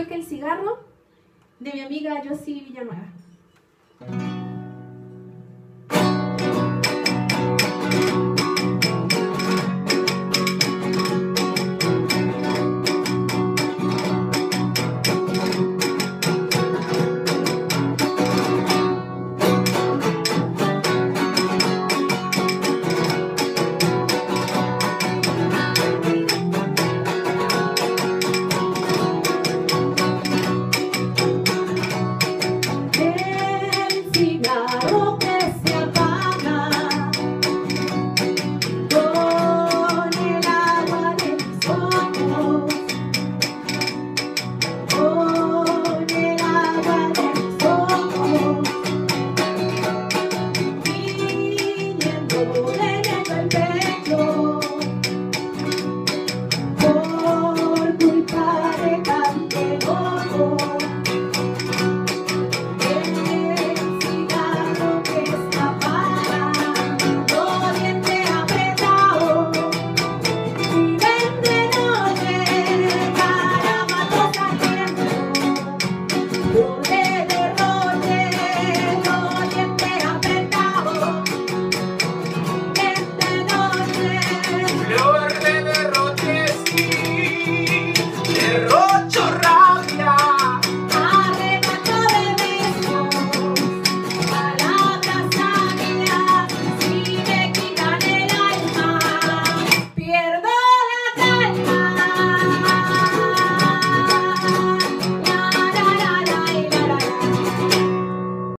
Cueca el cigarro de mi amiga Josie Villanueva. Cigarro que se apaga. Con el agua de con el agua de ojos,